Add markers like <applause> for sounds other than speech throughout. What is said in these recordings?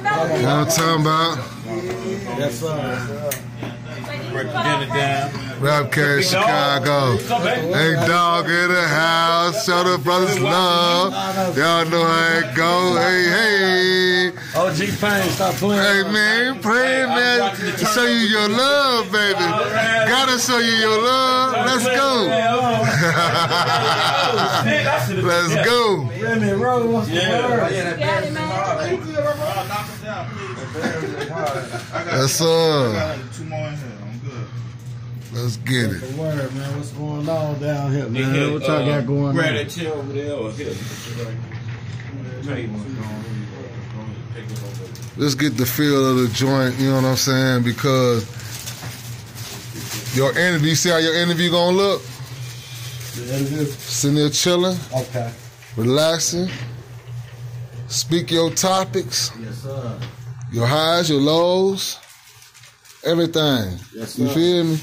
You know what I'm talking about? Yes, sir. Representing down. Rap Rapcast Chicago. Hey, dog in the house. Show the brothers love. Y'all know how it go. Hey, hey. OG Payne, stop playing. Hey, man, pray, man. To show you your love, baby. Gotta show you your love. Let's go. <laughs> Let's go. Remy Rowe, what's the word? Got it, man. That's up. Two more in here. I'm good. Let's get it. The word, man. What's going on down here, man? hit, What y'all uh, got going Grab on? that chair over there or here. Let's get the feel of the joint, you know what I'm saying? Because your interview, see how your interview gonna look? The interview? Sitting there chilling, Okay. relaxing, speak your topics, Yes, sir. your highs, your lows, everything. Yes, You feel me?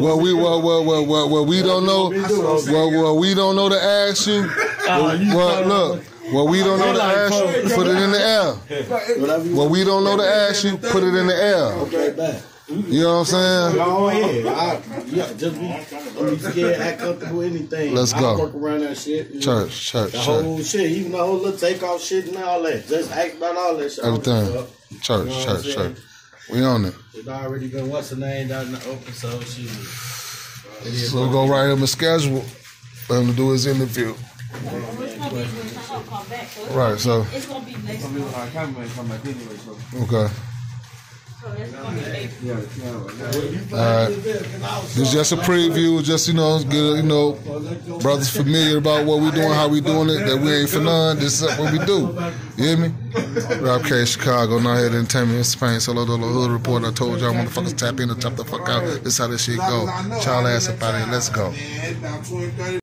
Well, we well, well, well, well, well, we don't know. Well, well, we don't know to ask you. <laughs> Well, look. Well, we don't know to ask you. Put it in the air. Well, we don't know to ask you. Put it in the air. Okay, back. You know what I'm saying? Go ahead. I, yeah, just be, don't be scared, act comfortable, anything. Let's I go. work around that shit. you know. Church, church, The church, whole shit, even the whole little takeoff shit and all that. Just ask about all that shit. everything. You know Church, church, church. We on it. It already been what's the name down in the open, so shit. It is So we go write him a schedule for him to do his interview. It's gonna be when Tom come back. So it's Right. So It's gonna be next okay. Uh, right. This is just a preview. Just you know, get you know, brothers familiar about what we doing, how we doing it. That we ain't for none. This is what we do. You hear me? Rap Cave Chicago, Knothead entertainment. It's Payne. Solo Dolo Hood Report. I told y'all motherfuckers tap in and tap the fuck out. This how this shit go. Child ass up out here. Let's go.